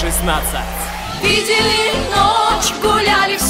16. Видели ночь, гуляли в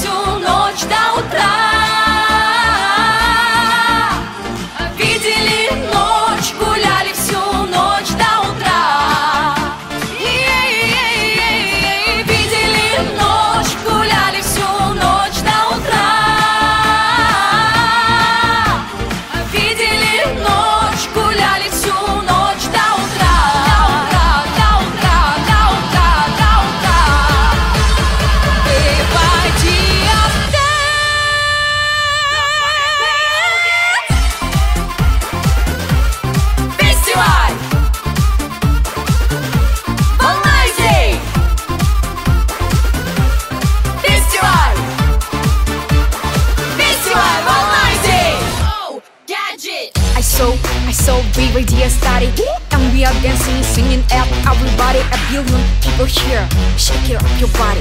So I saw we were just And we are dancing, singing out. Everybody, a billion people here. Shake it up your body.